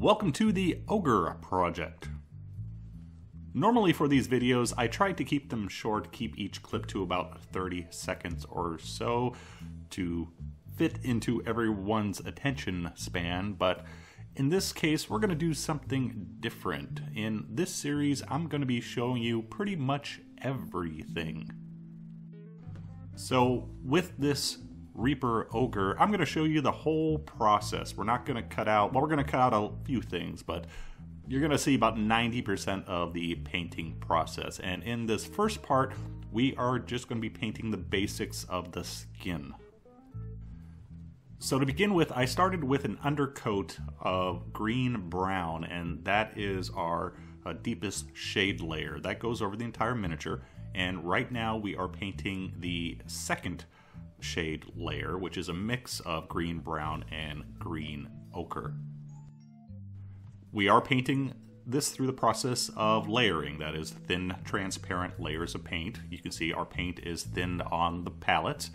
Welcome to the Ogre Project. Normally for these videos, I try to keep them short, keep each clip to about 30 seconds or so to fit into everyone's attention span, but in this case, we're going to do something different. In this series, I'm going to be showing you pretty much everything. So with this Reaper Ogre, I'm going to show you the whole process. We're not going to cut out, well, we're going to cut out a few things, but you're going to see about 90% of the painting process. And in this first part, we are just going to be painting the basics of the skin. So to begin with, I started with an undercoat of green brown, and that is our uh, deepest shade layer. That goes over the entire miniature, and right now we are painting the second shade layer, which is a mix of green brown and green ochre. We are painting this through the process of layering, that is thin transparent layers of paint. You can see our paint is thinned on the palette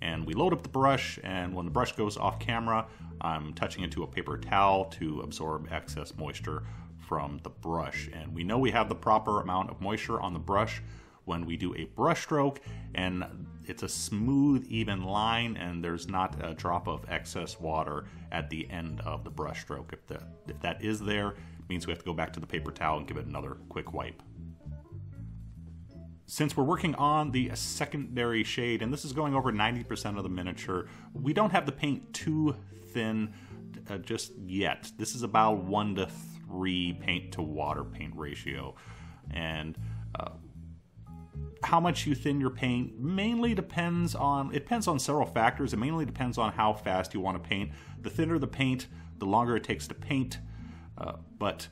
and we load up the brush and when the brush goes off camera, I'm touching into a paper towel to absorb excess moisture from the brush. And we know we have the proper amount of moisture on the brush when we do a brush stroke and it's a smooth even line and there's not a drop of excess water at the end of the brush stroke. If, the, if that is there, means we have to go back to the paper towel and give it another quick wipe. Since we're working on the secondary shade, and this is going over 90% of the miniature, we don't have the paint too thin uh, just yet. This is about 1 to 3 paint to water paint ratio. And uh, how much you thin your paint mainly depends on it depends on several factors. It mainly depends on how fast you want to paint. The thinner the paint the longer it takes to paint uh, but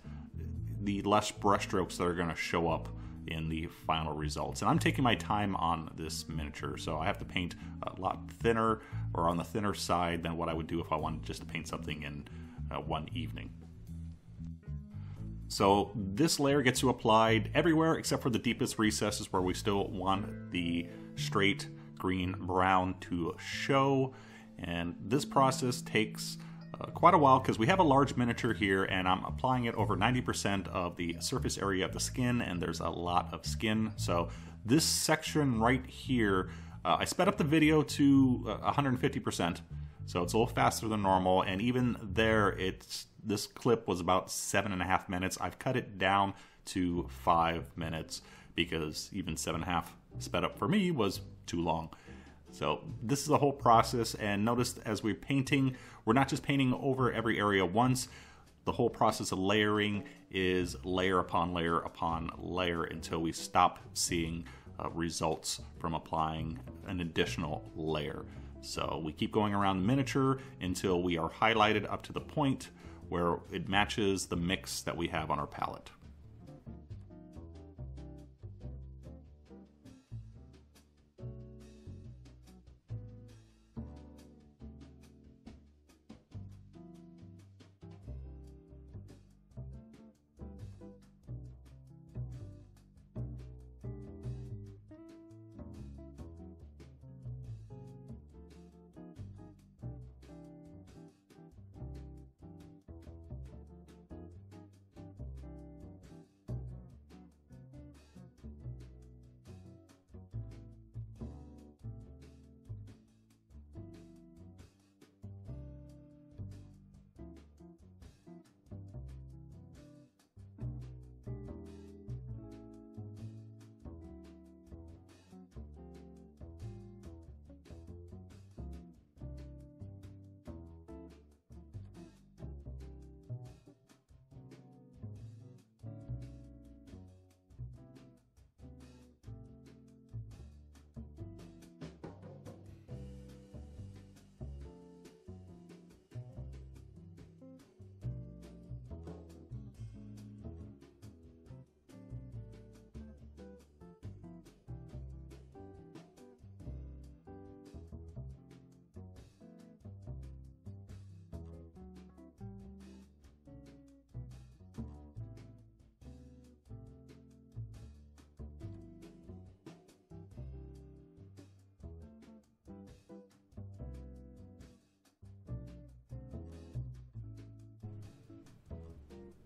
the less brush strokes that are going to show up in the final results. And i'm taking my time on this miniature so i have to paint a lot thinner or on the thinner side than what i would do if i wanted just to paint something in uh, one evening so this layer gets you applied everywhere except for the deepest recesses where we still want the straight green brown to show. And this process takes uh, quite a while because we have a large miniature here and I'm applying it over 90% of the surface area of the skin and there's a lot of skin. So this section right here, uh, I sped up the video to uh, 150%. So it's a little faster than normal, and even there, it's this clip was about seven and a half minutes. I've cut it down to five minutes because even seven and a half sped up for me was too long. So this is the whole process, and notice as we're painting, we're not just painting over every area once. The whole process of layering is layer upon layer upon layer until we stop seeing uh, results from applying an additional layer. So we keep going around the miniature until we are highlighted up to the point where it matches the mix that we have on our palette.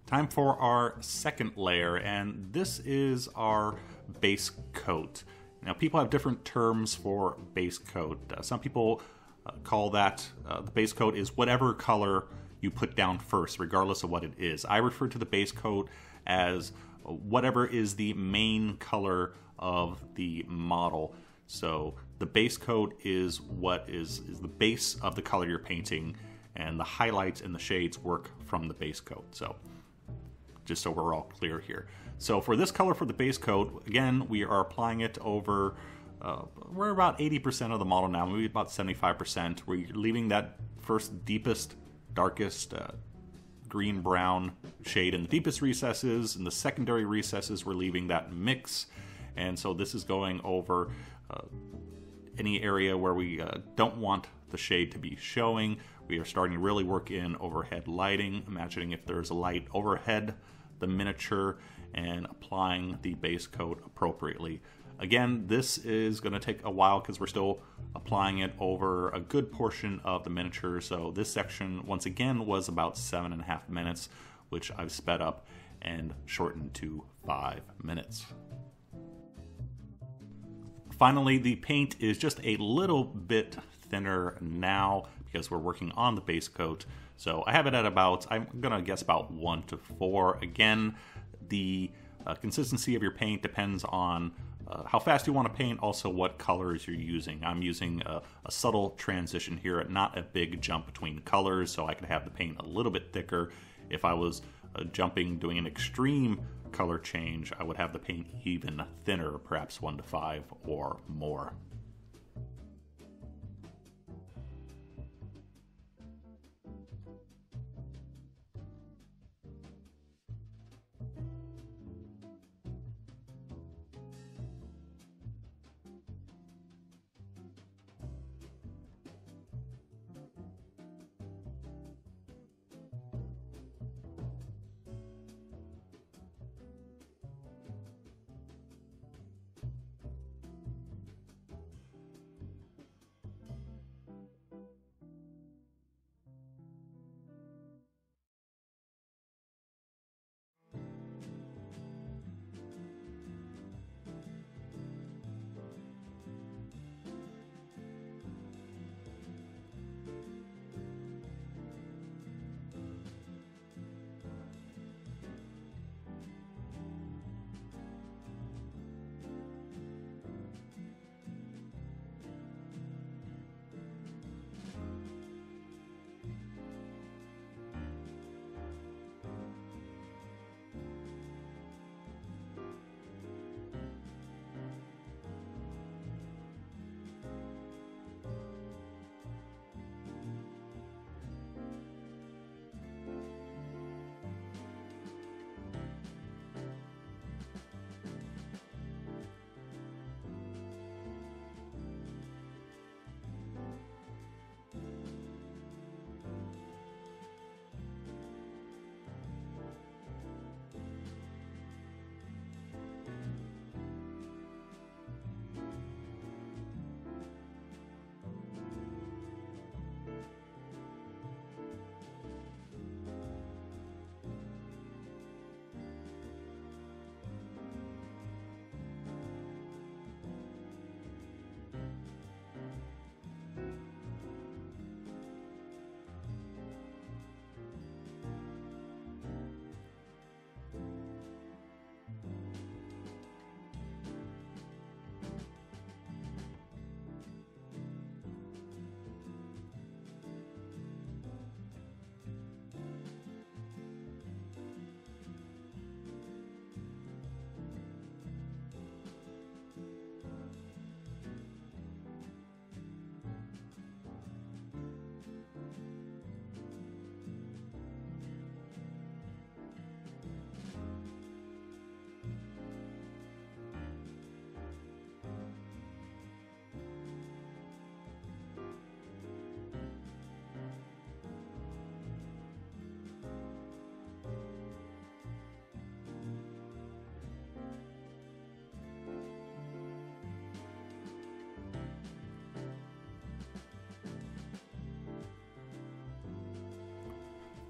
Time for our second layer, and this is our base coat. Now, people have different terms for base coat. Uh, some people uh, call that uh, the base coat is whatever color you put down first, regardless of what it is. I refer to the base coat as whatever is the main color of the model. So the base coat is what is, is the base of the color you're painting, and the highlights and the shades work from the base coat. So just so we're all clear here. So for this color for the base coat, again, we are applying it over, uh, we're about 80% of the model now, maybe about 75%. We're leaving that first deepest, darkest uh, green brown shade in the deepest recesses. In the secondary recesses, we're leaving that mix. And so this is going over uh, any area where we uh, don't want the shade to be showing. We are starting to really work in overhead lighting, imagining if there's a light overhead the miniature and applying the base coat appropriately. Again, this is going to take a while because we're still applying it over a good portion of the miniature. So this section, once again, was about seven and a half minutes, which I've sped up and shortened to five minutes. Finally, the paint is just a little bit thinner now because we're working on the base coat. So I have it at about, I'm gonna guess about one to four. Again, the uh, consistency of your paint depends on uh, how fast you want to paint, also what colors you're using. I'm using a, a, subtle transition here, not a big jump between colors, so I could have the paint a little bit thicker. If I was uh, jumping, doing an extreme color change, I would have the paint even thinner, perhaps one to five or more.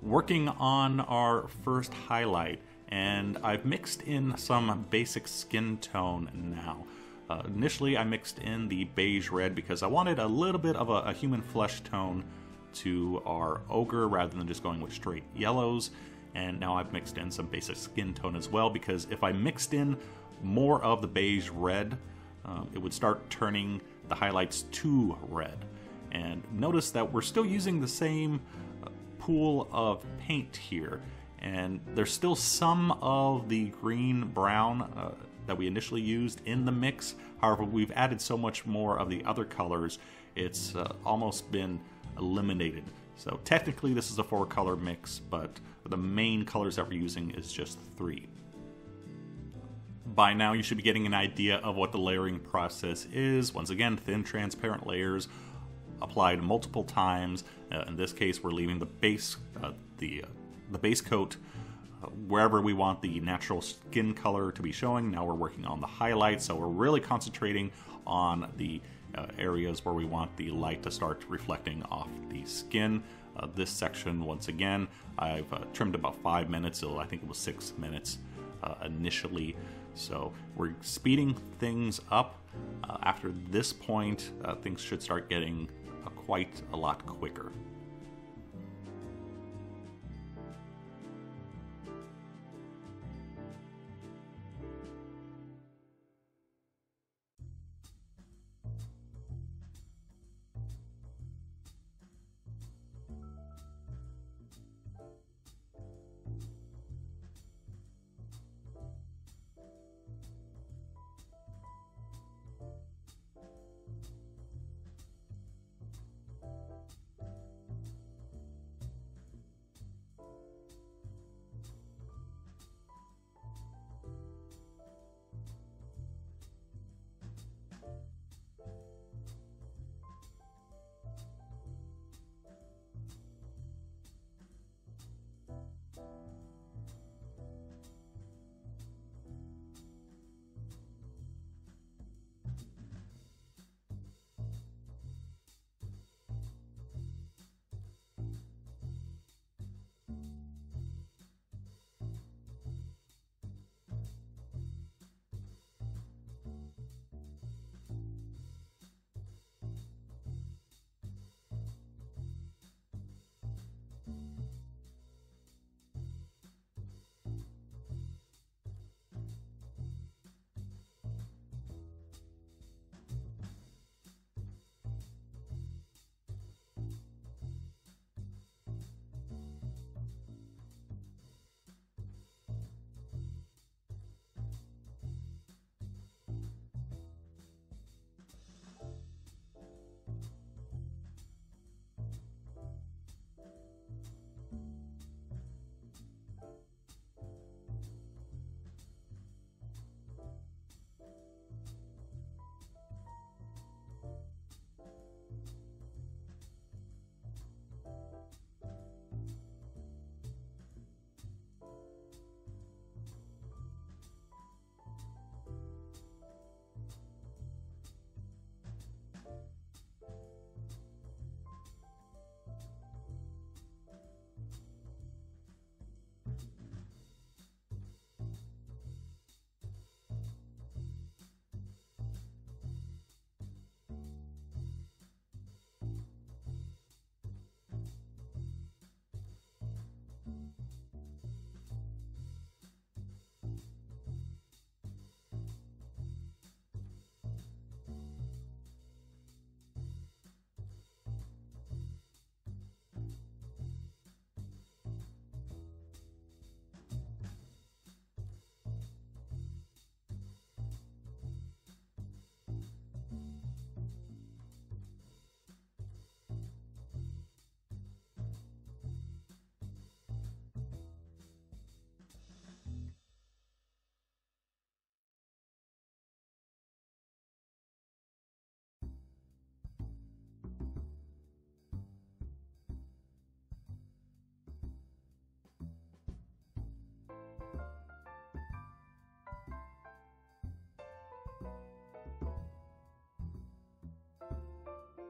Working on our first highlight, and I've mixed in some basic skin tone now. Uh, initially, I mixed in the beige red because I wanted a little bit of a, a human flesh tone to our ogre rather than just going with straight yellows. And now I've mixed in some basic skin tone as well because if I mixed in more of the beige red, um, it would start turning the highlights to red. And notice that we're still using the same pool of paint here. And there's still some of the green brown uh, that we initially used in the mix. However, we've added so much more of the other colors, it's uh, almost been eliminated. So technically this is a four color mix, but the main colors that we're using is just three. By now you should be getting an idea of what the layering process is. Once again, thin transparent layers applied multiple times. Uh, in this case, we're leaving the base, uh, the, uh, the base coat uh, wherever we want the natural skin color to be showing. Now we're working on the highlights, so we're really concentrating on the uh, areas where we want the light to start reflecting off the skin. This section, once again, I've trimmed about five minutes, so I think it was six minutes initially. So we're speeding things up. Uh, after this point, uh, things should start getting quite a lot quicker.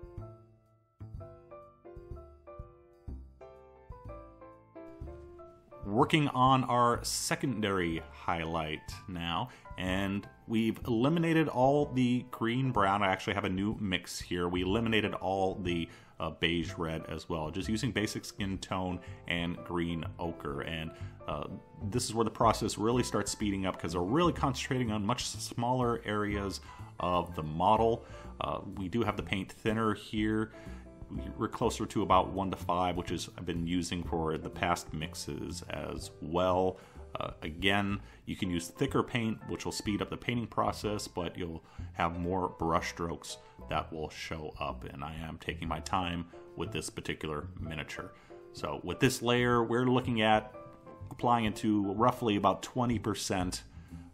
Thank you. Working on our secondary highlight now and we've eliminated all the green brown. I actually have a new mix here. We eliminated all the uh, beige red as well, just using basic skin tone and green ochre. And uh, this is where the process really starts speeding up because we're really concentrating on much smaller areas of the model. Uh, we do have the paint thinner here we're closer to about one to five, which is I've been using for the past mixes as well. Uh, again, you can use thicker paint, which will speed up the painting process, but you'll have more brush strokes that will show up. And I am taking my time with this particular miniature. So with this layer, we're looking at applying it to roughly about 20%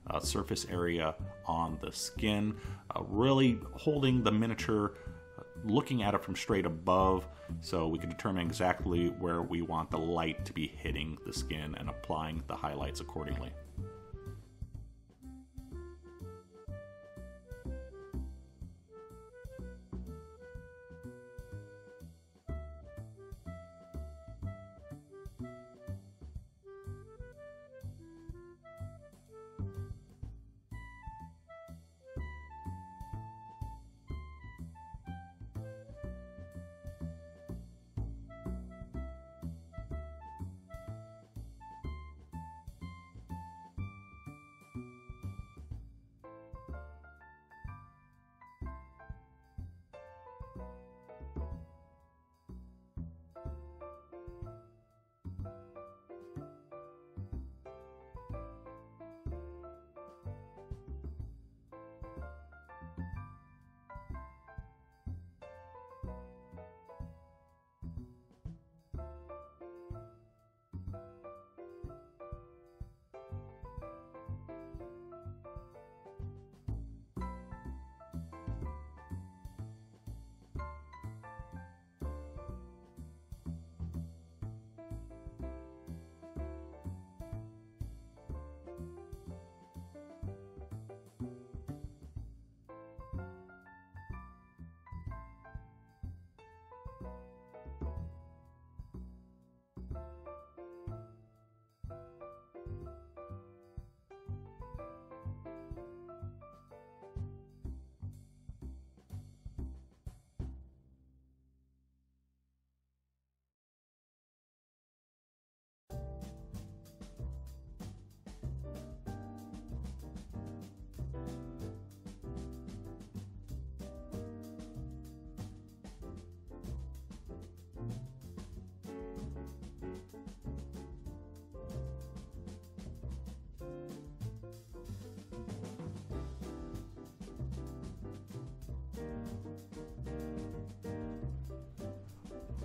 uh, surface area on the skin, uh, really holding the miniature looking at it from straight above so we can determine exactly where we want the light to be hitting the skin and applying the highlights accordingly.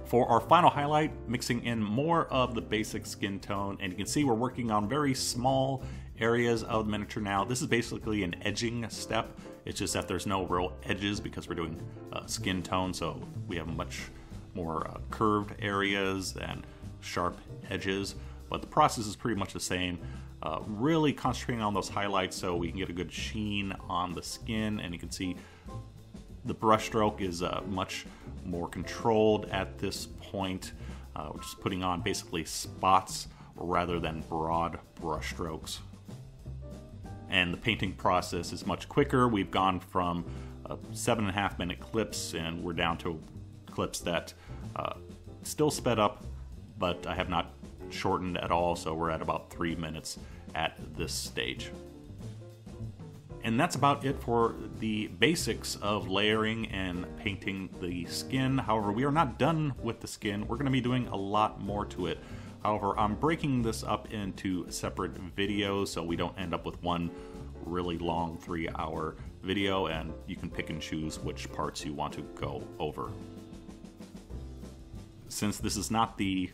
For our final highlight, mixing in more of the basic skin tone, and you can see we're working on very small areas of the miniature now. This is basically an edging step. It's just that there's no real edges because we're doing uh, skin tone, so we have much more uh, curved areas and sharp edges, but the process is pretty much the same. Uh, really concentrating on those highlights so we can get a good sheen on the skin, and you can see the brushstroke is uh, much more controlled at this point. Uh, just putting on basically spots rather than broad brushstrokes. And the painting process is much quicker. We've gone from uh, seven and a half minute clips and we're down to clips that uh, still sped up, but I have not shortened at all, so we're at about three minutes at this stage. And that's about it for the basics of layering and painting the skin. However, we are not done with the skin. We're going to be doing a lot more to it. However, I'm breaking this up into separate videos so we don't end up with one really long three hour video and you can pick and choose which parts you want to go over. Since this is not the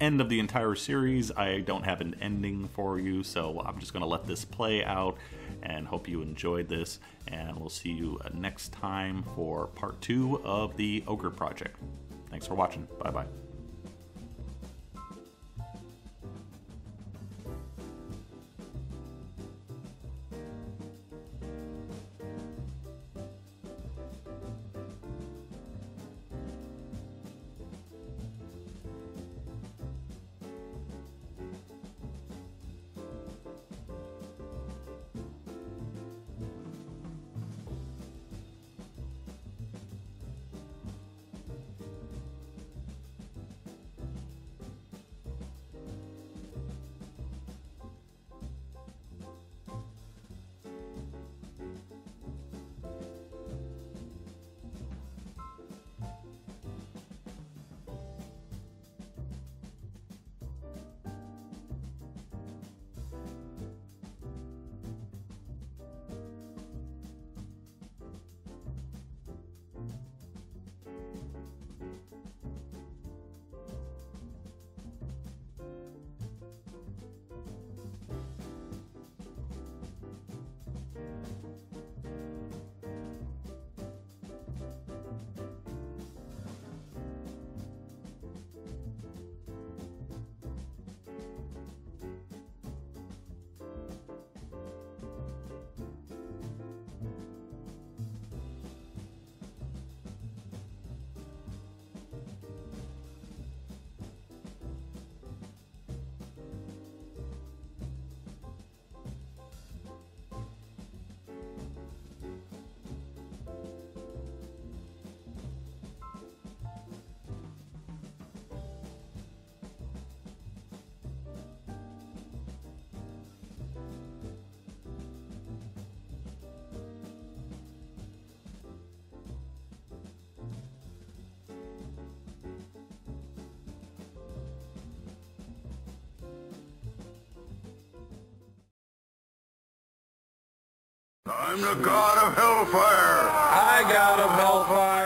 end of the entire series, I don't have an ending for you, so I'm just going to let this play out and hope you enjoyed this. And we'll see you next time for part two of the Ogre Project. Thanks for watching. Bye bye. I'm the god of hellfire. I god of hellfire.